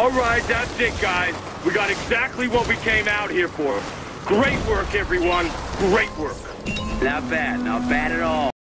All right, that's it, guys. We got exactly what we came out here for. Great work, everyone. Great work. Not bad, not bad at all.